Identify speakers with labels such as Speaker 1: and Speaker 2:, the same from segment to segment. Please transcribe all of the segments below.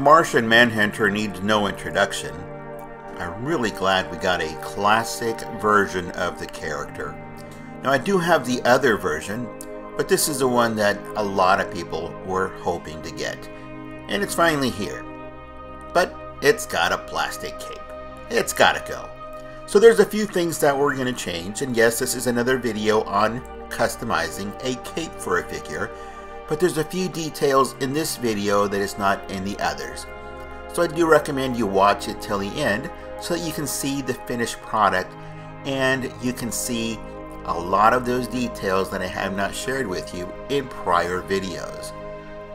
Speaker 1: Martian Manhunter needs no introduction. I'm really glad we got a classic version of the character. Now, I do have the other version, but this is the one that a lot of people were hoping to get. And it's finally here. But it's got a plastic cape. It's gotta go. So there's a few things that we're to change, and yes, this is another video on customizing a cape for a figure, but there's a few details in this video that is not in the others. So I do recommend you watch it till the end so that you can see the finished product and you can see a lot of those details that I have not shared with you in prior videos.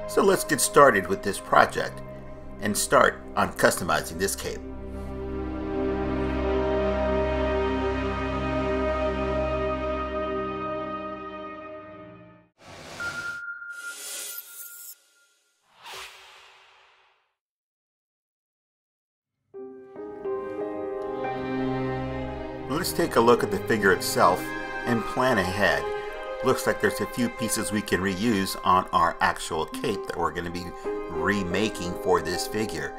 Speaker 1: So let's get started with this project and start on customizing this cape. Let's take a look at the figure itself and plan ahead. Looks like there's a few pieces we can reuse on our actual cape that we're going to be remaking for this figure.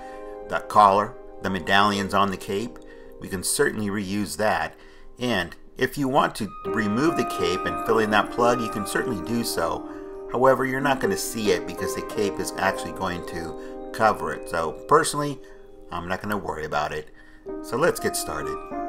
Speaker 1: That collar, the medallions on the cape, we can certainly reuse that. And if you want to remove the cape and fill in that plug, you can certainly do so. However, you're not going to see it because the cape is actually going to cover it. So personally, I'm not going to worry about it. So let's get started.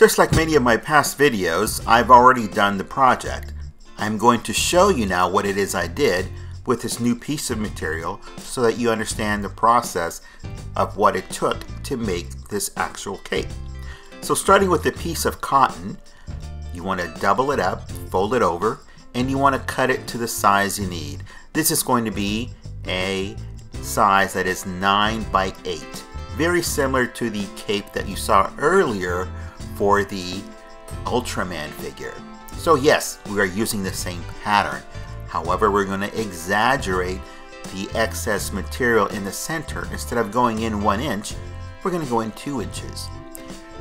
Speaker 1: Just like many of my past videos, I've already done the project. I'm going to show you now what it is I did with this new piece of material so that you understand the process of what it took to make this actual cape. So starting with a piece of cotton, you want to double it up, fold it over, and you want to cut it to the size you need. This is going to be a size that is 9 by 8. Very similar to the cape that you saw earlier for the Ultraman figure. So yes, we are using the same pattern. However, we're going to exaggerate the excess material in the center. Instead of going in one inch, we're going to go in two inches.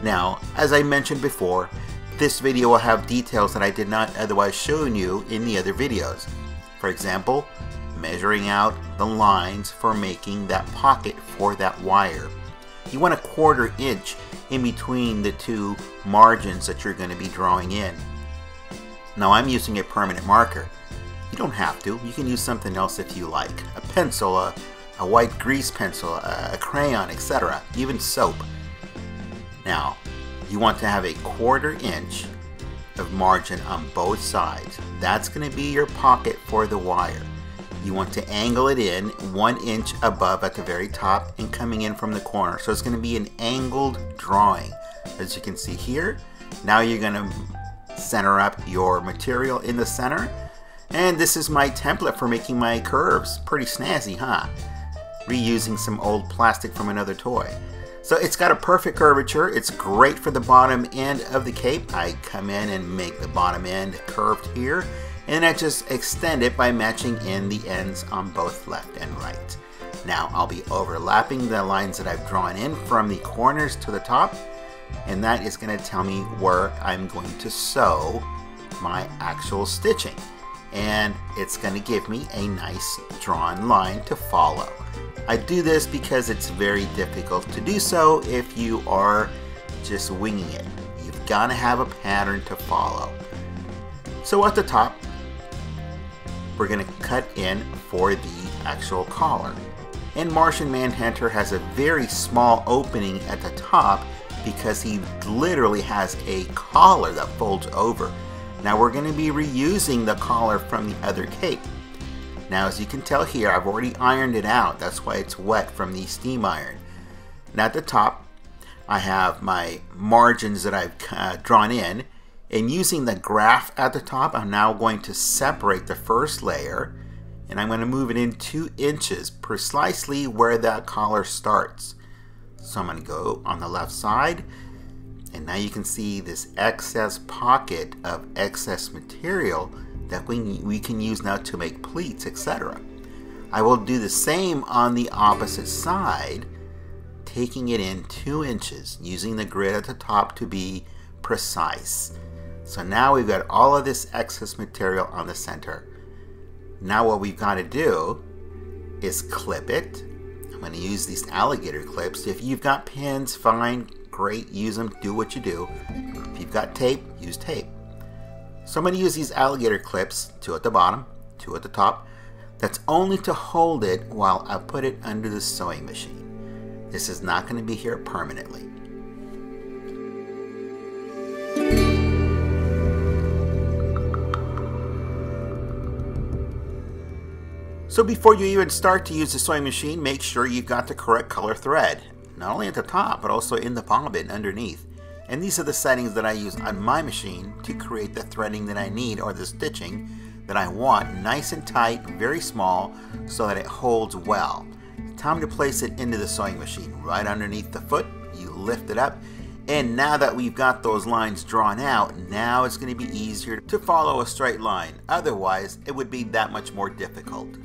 Speaker 1: Now, as I mentioned before, this video will have details that I did not otherwise show you in the other videos. For example, measuring out the lines for making that pocket for that wire. You want a quarter inch in between the two margins that you're going to be drawing in. Now I'm using a permanent marker. You don't have to. You can use something else if you like. A pencil, a, a white grease pencil, a, a crayon, etc. Even soap. Now, you want to have a quarter inch of margin on both sides. That's going to be your pocket for the wire. You want to angle it in one inch above at the very top and coming in from the corner. So it's going to be an angled drawing. As you can see here, now you're going to center up your material in the center. And this is my template for making my curves. Pretty snazzy, huh? Reusing some old plastic from another toy. So it's got a perfect curvature. It's great for the bottom end of the cape. I come in and make the bottom end curved here and I just extend it by matching in the ends on both left and right. Now I'll be overlapping the lines that I've drawn in from the corners to the top and that is going to tell me where I'm going to sew my actual stitching and it's going to give me a nice drawn line to follow. I do this because it's very difficult to do so if you are just winging it. You've got to have a pattern to follow. So at the top, we're going to cut in for the actual collar. And Martian Manhunter has a very small opening at the top because he literally has a collar that folds over. Now we're going to be reusing the collar from the other cape. Now as you can tell here, I've already ironed it out. That's why it's wet from the steam iron. Now at the top, I have my margins that I've uh, drawn in and using the graph at the top, I'm now going to separate the first layer and I'm going to move it in two inches precisely where that collar starts. So I'm going to go on the left side and now you can see this excess pocket of excess material that we, we can use now to make pleats, etc. I will do the same on the opposite side taking it in two inches, using the grid at the top to be precise. So now we've got all of this excess material on the center. Now what we've got to do is clip it. I'm going to use these alligator clips. If you've got pins, fine, great, use them, do what you do. If you've got tape, use tape. So I'm going to use these alligator clips, two at the bottom, two at the top. That's only to hold it while I put it under the sewing machine. This is not going to be here permanently. So before you even start to use the sewing machine, make sure you've got the correct color thread, not only at the top, but also in the bobbin underneath. And these are the settings that I use on my machine to create the threading that I need or the stitching that I want, nice and tight, very small, so that it holds well. Time to place it into the sewing machine, right underneath the foot, you lift it up, and now that we've got those lines drawn out, now it's going to be easier to follow a straight line. Otherwise, it would be that much more difficult.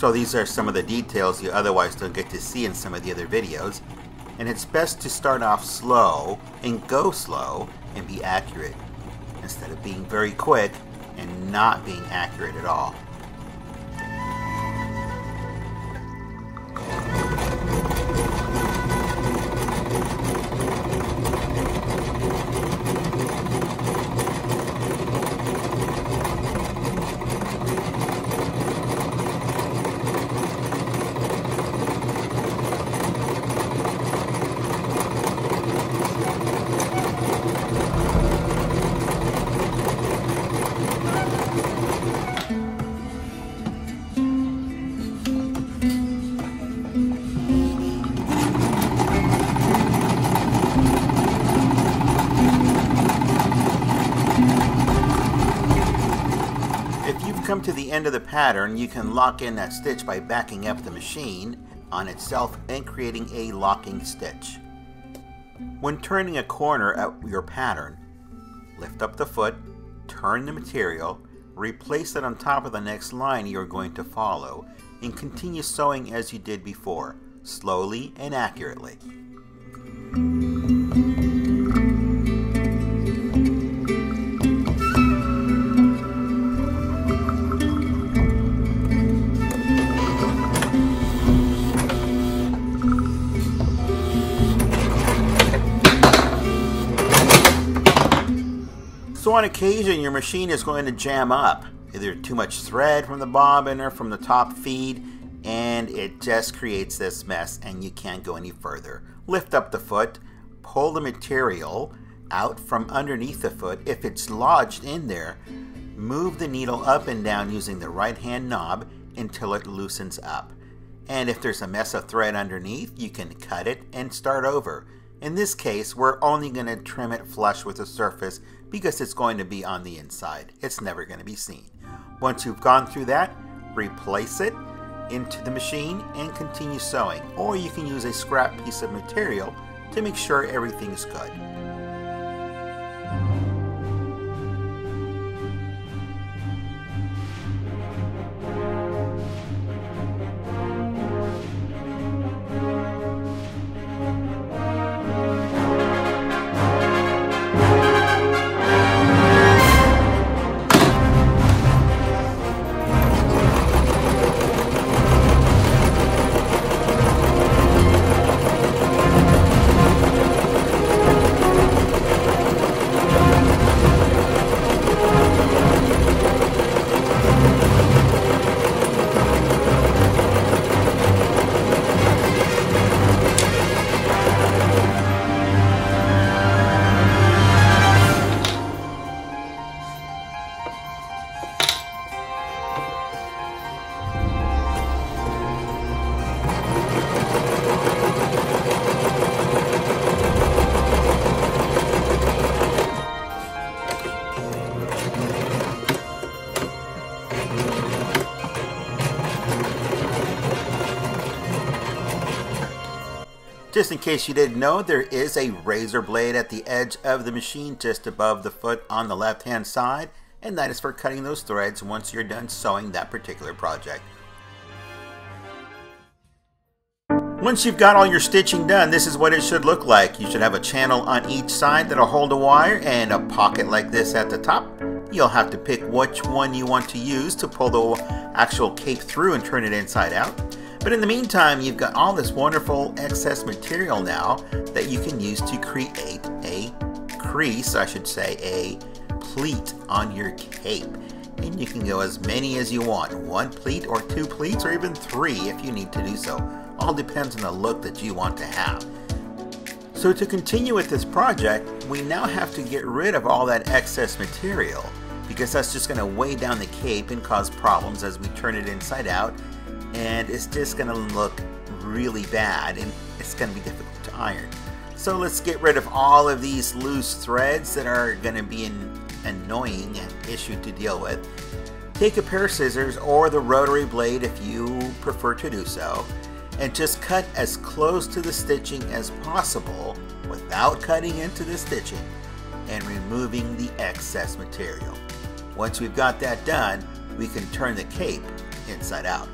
Speaker 1: So these are some of the details you otherwise don't get to see in some of the other videos. And it's best to start off slow and go slow and be accurate instead of being very quick and not being accurate at all. The end of the pattern, you can lock in that stitch by backing up the machine on itself and creating a locking stitch. When turning a corner at your pattern, lift up the foot, turn the material, replace it on top of the next line you're going to follow, and continue sewing as you did before, slowly and accurately. On occasion, your machine is going to jam up. Either too much thread from the bobbin or from the top feed, and it just creates this mess and you can't go any further. Lift up the foot, pull the material out from underneath the foot. If it's lodged in there, move the needle up and down using the right hand knob until it loosens up. And if there's a mess of thread underneath, you can cut it and start over. In this case, we're only going to trim it flush with the surface because it's going to be on the inside. It's never going to be seen. Once you've gone through that, replace it into the machine and continue sewing. Or you can use a scrap piece of material to make sure everything's good. Just in case you didn't know, there is a razor blade at the edge of the machine just above the foot on the left hand side. and that is for cutting those threads once you're done sewing that particular project. Once you've got all your stitching done, this is what it should look like. You should have a channel on each side that'll hold a wire and a pocket like this at the top. You'll have to pick which one you want to use to pull the actual cape through and turn it inside out. But in the meantime, you've got all this wonderful excess material now that you can use to create a crease, I should say, a pleat on your cape. And you can go as many as you want, one pleat or two pleats or even three if you need to do so. All depends on the look that you want to have. So to continue with this project, we now have to get rid of all that excess material because that's just going to weigh down the cape and cause problems as we turn it inside out and it's just going to look really bad and it's going to be difficult to iron. So let's get rid of all of these loose threads that are going to be an annoying issue to deal with. Take a pair of scissors or the rotary blade if you prefer to do so and just cut as close to the stitching as possible without cutting into the stitching and removing the excess material. Once we've got that done, we can turn the cape inside out.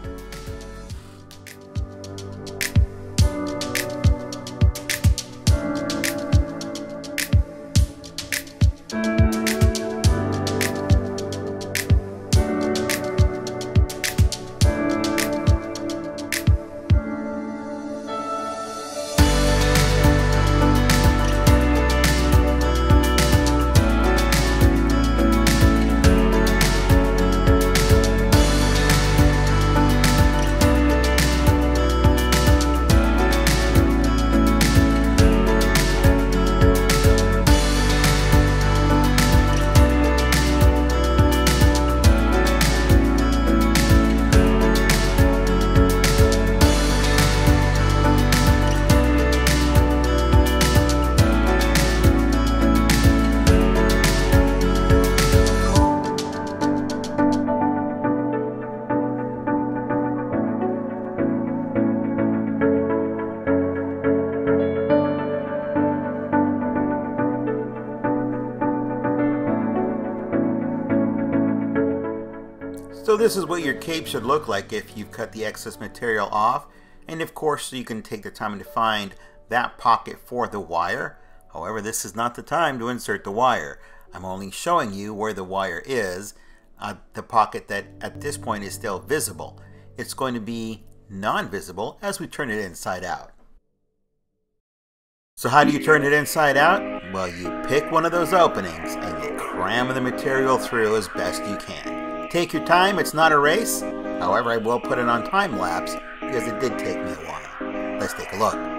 Speaker 1: So this is what your cape should look like if you've cut the excess material off. And of course you can take the time to find that pocket for the wire. However, this is not the time to insert the wire. I'm only showing you where the wire is, uh, the pocket that at this point is still visible. It's going to be non-visible as we turn it inside out. So how do you turn it inside out? Well, you pick one of those openings and you cram the material through as best you can. Take your time, it's not a race. However, I will put it on time lapse because it did take me a while. Let's take a look.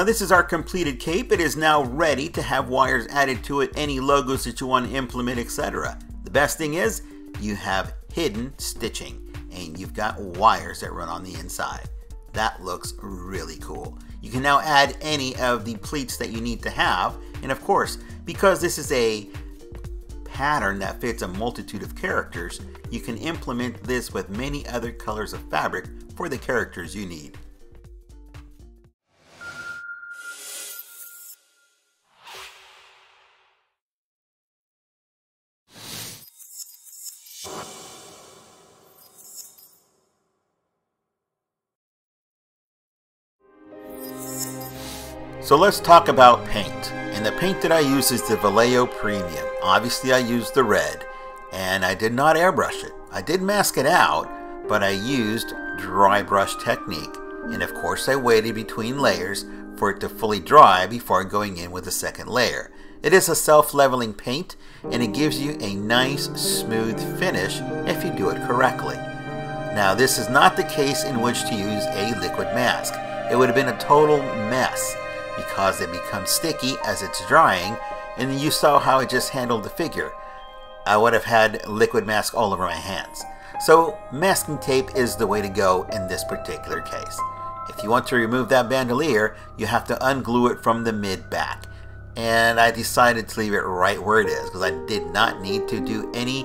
Speaker 1: Now this is our completed cape. It is now ready to have wires added to it, any logos that you want to implement, etc. The best thing is you have hidden stitching and you've got wires that run on the inside. That looks really cool. You can now add any of the pleats that you need to have. And of course, because this is a pattern that fits a multitude of characters, you can implement this with many other colors of fabric for the characters you need. So let's talk about paint. And the paint that I use is the Vallejo Premium. Obviously I used the red and I did not airbrush it. I did mask it out, but I used dry brush technique. And of course I waited between layers for it to fully dry before going in with a second layer. It is a self-leveling paint and it gives you a nice smooth finish if you do it correctly. Now this is not the case in which to use a liquid mask. It would have been a total mess because it becomes sticky as it's drying, and you saw how I just handled the figure. I would have had liquid mask all over my hands. So masking tape is the way to go in this particular case. If you want to remove that bandolier, you have to unglue it from the mid back. And I decided to leave it right where it is because I did not need to do any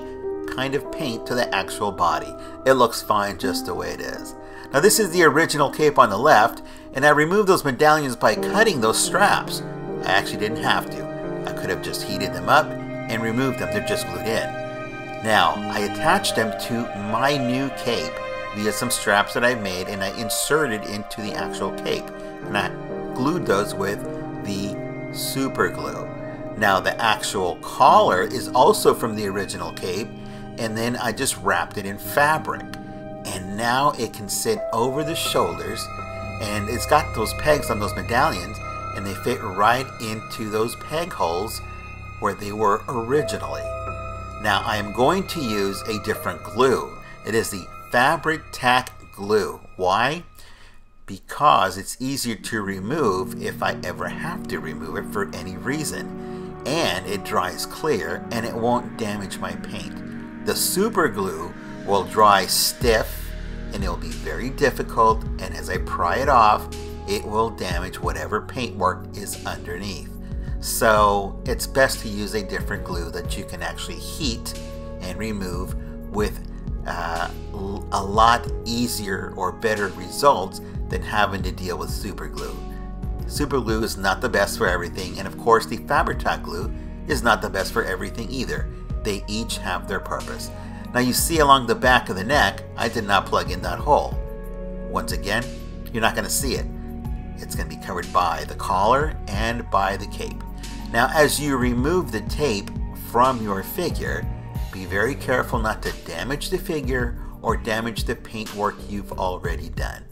Speaker 1: kind of paint to the actual body. It looks fine just the way it is. Now this is the original cape on the left, and I removed those medallions by cutting those straps. I actually didn't have to. I could have just heated them up and removed them. They're just glued in. Now, I attached them to my new cape via some straps that I made and I inserted into the actual cape. And I glued those with the super glue. Now the actual collar is also from the original cape and then I just wrapped it in fabric. And now it can sit over the shoulders and it's got those pegs on those medallions and they fit right into those peg holes where they were originally. Now I am going to use a different glue. It is the Fabric Tack glue. Why? Because it's easier to remove if I ever have to remove it for any reason. And it dries clear and it won't damage my paint. The super glue will dry stiff and it will be very difficult and as I pry it off it will damage whatever paintwork is underneath. So it's best to use a different glue that you can actually heat and remove with uh, a lot easier or better results than having to deal with super glue. Super glue is not the best for everything, and of course, the Fabri-Tac glue is not the best for everything either. They each have their purpose. Now, you see along the back of the neck, I did not plug in that hole. Once again, you're not going to see it. It's going to be covered by the collar and by the cape. Now, as you remove the tape from your figure, be very careful not to damage the figure or damage the paintwork you've already done.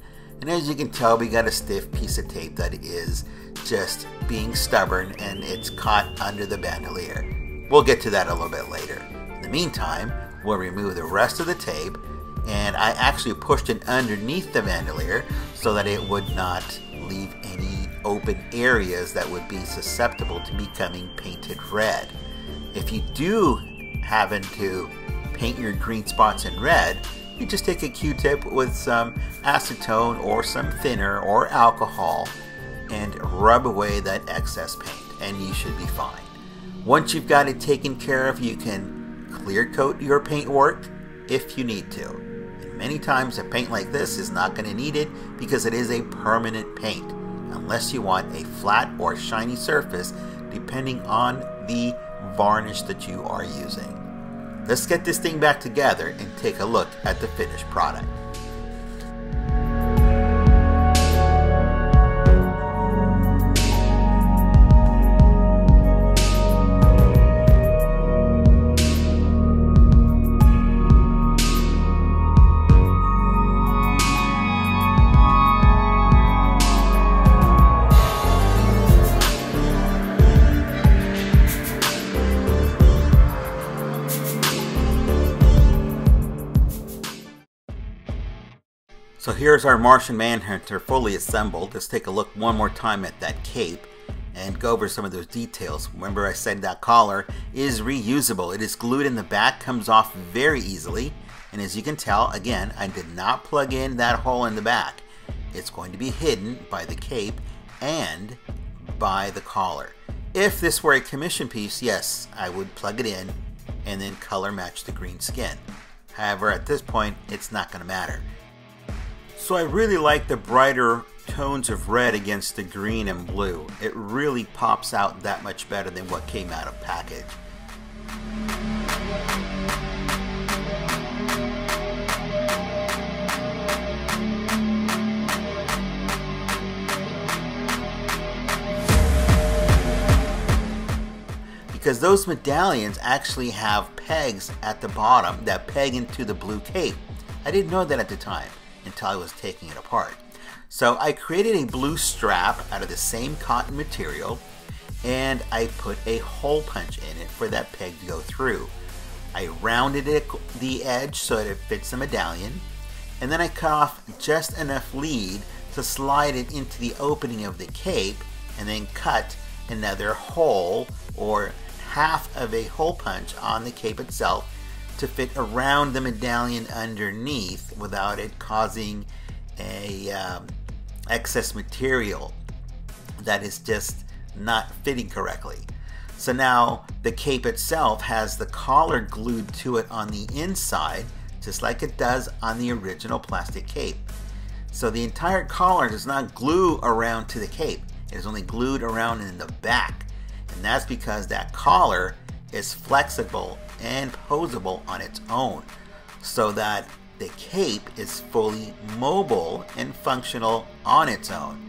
Speaker 1: And as you can tell, we got a stiff piece of tape that is just being stubborn and it's caught under the bandolier. We'll get to that a little bit later. In the meantime, we'll remove the rest of the tape and I actually pushed it underneath the bandolier so that it would not leave any open areas that would be susceptible to becoming painted red. If you do happen to paint your green spots in red, you just take a Q-tip with some acetone or some thinner or alcohol and rub away that excess paint and you should be fine. Once you've got it taken care of, you can clear coat your paintwork if you need to. And many times a paint like this is not going to need it because it is a permanent paint unless you want a flat or shiny surface depending on the varnish that you are using. Let's get this thing back together and take a look at the finished product. So here's our Martian Manhunter fully assembled. Let's take a look one more time at that cape and go over some of those details. Remember I said that collar is reusable. It is glued in the back, comes off very easily. And as you can tell, again, I did not plug in that hole in the back. It's going to be hidden by the cape and by the collar. If this were a commission piece, yes, I would plug it in and then color match the green skin. However, at this point, it's not going to matter. So I really like the brighter tones of red against the green and blue. It really pops out that much better than what came out of package. because those medallions actually have pegs at the bottom that peg into the blue cape. I didn't know that at the time until I was taking it apart. So I created a blue strap out of the same cotton material and I put a hole punch in it for that peg to go through. I rounded it the edge so that it fits the medallion and then I cut off just enough lead to slide it into the opening of the cape and then cut another hole or half of a hole punch on the cape itself to fit around the medallion underneath without it causing a, um, excess material that is just not fitting correctly. So now the cape itself has the collar glued to it on the inside, just like it does on the original plastic cape. So the entire collar does not glue around to the cape. It is only glued around in the back. And that's because that collar is flexible and posable on its own so that the cape is fully mobile and functional on its own.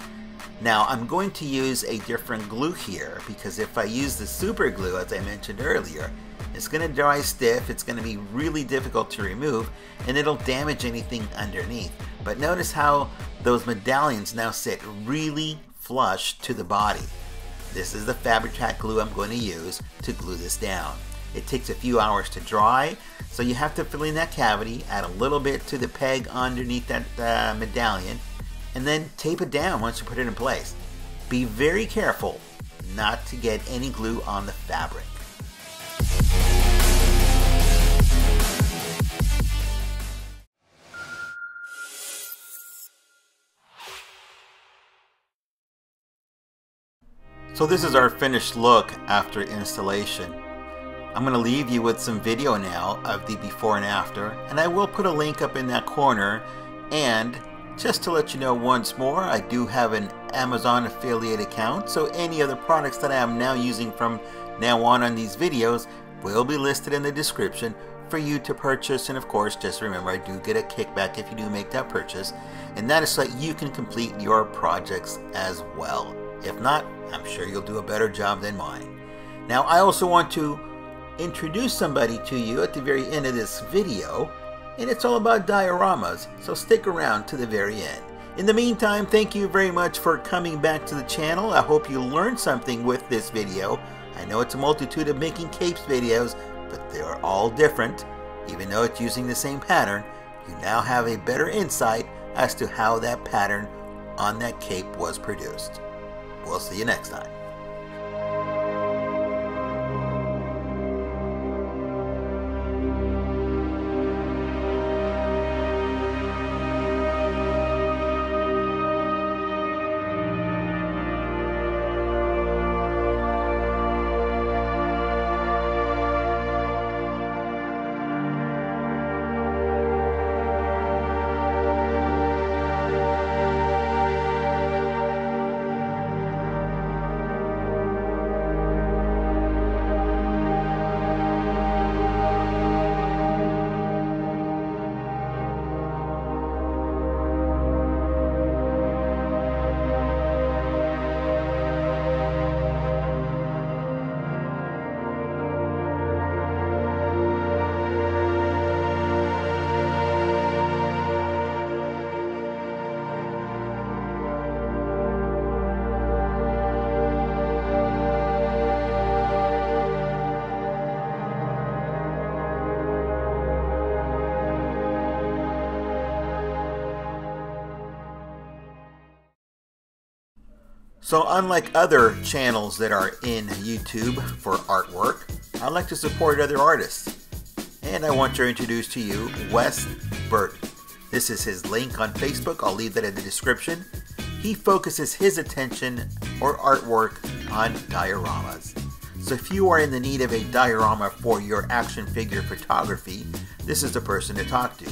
Speaker 1: Now I'm going to use a different glue here because if I use the super glue as I mentioned earlier, it's going to dry stiff, it's going to be really difficult to remove, and it'll damage anything underneath. But notice how those medallions now sit really flush to the body. This is the Fabri-Tac glue I'm going to use to glue this down. It takes a few hours to dry, so you have to fill in that cavity, add a little bit to the peg underneath that uh, medallion, and then tape it down once you put it in place. Be very careful not to get any glue on the fabric. So this is our finished look after installation. I'm going to leave you with some video now of the before and after, and I will put a link up in that corner. And just to let you know once more, I do have an Amazon affiliate account, so any of the products that I am now using from now on on these videos will be listed in the description for you to purchase. And of course, just remember, I do get a kickback if you do make that purchase, and that is so that you can complete your projects as well. If not, I'm sure you'll do a better job than mine. Now, I also want to introduce somebody to you at the very end of this video, and it's all about dioramas, so stick around to the very end. In the meantime, thank you very much for coming back to the channel. I hope you learned something with this video. I know it's a multitude of making capes videos, but they are all different. Even though it's using the same pattern, you now have a better insight as to how that pattern on that cape was produced. We'll see you next time. So unlike other channels that are in YouTube for artwork, I like to support other artists. And I want to introduce to you Wes Burton. This is his link on Facebook, I'll leave that in the description. He focuses his attention or artwork on dioramas. So if you are in the need of a diorama for your action figure photography, this is the person to talk to.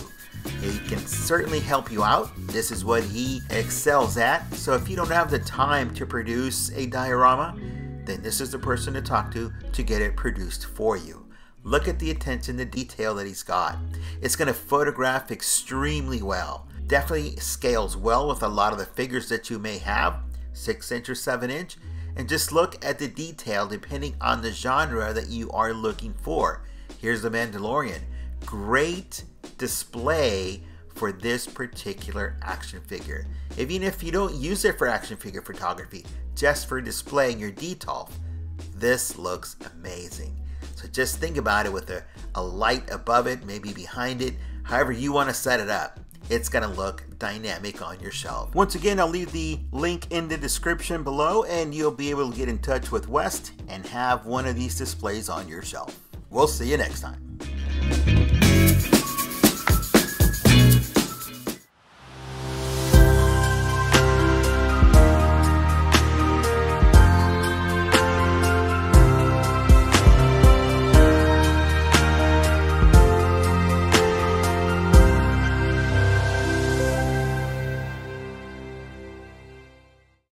Speaker 1: He can certainly help you out. This is what he excels at. So if you don't have the time to produce a diorama, then this is the person to talk to to get it produced for you. Look at the attention to detail that he's got. It's going to photograph extremely well. Definitely scales well with a lot of the figures that you may have, 6 inch or 7 inch. And just look at the detail depending on the genre that you are looking for. Here's the Mandalorian. Great display for this particular action figure. Even if you don't use it for action figure photography, just for displaying your Detolf, this looks amazing. So just think about it with a, a light above it, maybe behind it, however you want to set it up. It's going to look dynamic on your shelf. Once again, I'll leave the link in the description below and you'll be able to get in touch with West and have one of these displays on your shelf. We'll see you next time.